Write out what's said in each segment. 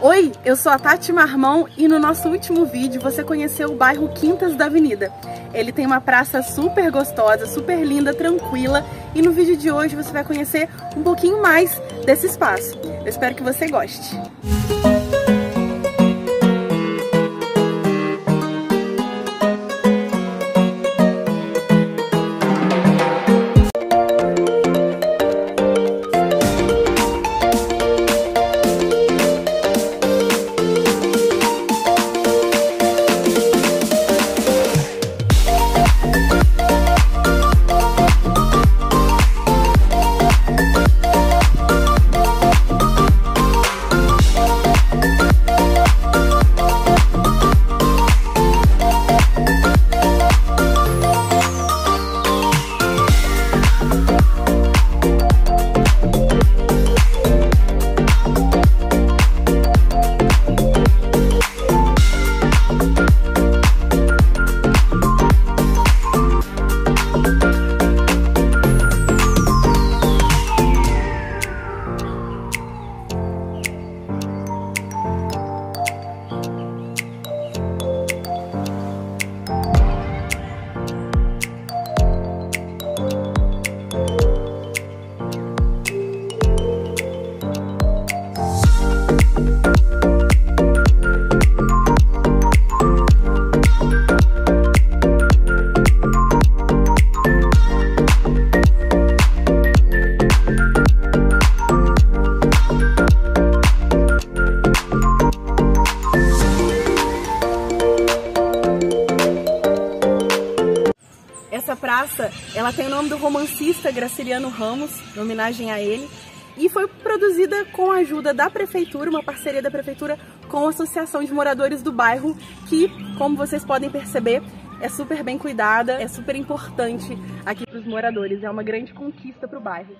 Oi, eu sou a Tati Marmão e no nosso último vídeo você conheceu o bairro Quintas da Avenida. Ele tem uma praça super gostosa, super linda, tranquila e no vídeo de hoje você vai conhecer um pouquinho mais desse espaço. Eu espero que você goste. Essa praça, ela tem o nome do romancista Graciliano Ramos, em homenagem a ele, e foi produzida com a ajuda da prefeitura, uma parceria da prefeitura com a Associação de Moradores do Bairro, que, como vocês podem perceber, é super bem cuidada, é super importante aqui para os moradores, é uma grande conquista para o bairro.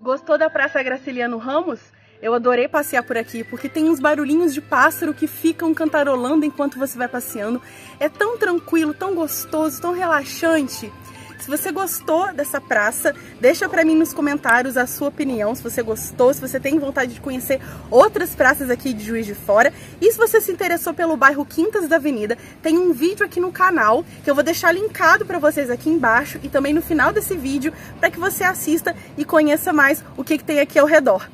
Gostou da Praça Graciliano Ramos? Eu adorei passear por aqui porque tem uns barulhinhos de pássaro que ficam cantarolando enquanto você vai passeando. É tão tranquilo, tão gostoso, tão relaxante. Se você gostou dessa praça, deixa para mim nos comentários a sua opinião, se você gostou, se você tem vontade de conhecer outras praças aqui de Juiz de Fora. E se você se interessou pelo bairro Quintas da Avenida, tem um vídeo aqui no canal que eu vou deixar linkado para vocês aqui embaixo e também no final desse vídeo para que você assista e conheça mais o que, que tem aqui ao redor.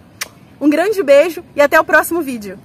Um grande beijo e até o próximo vídeo.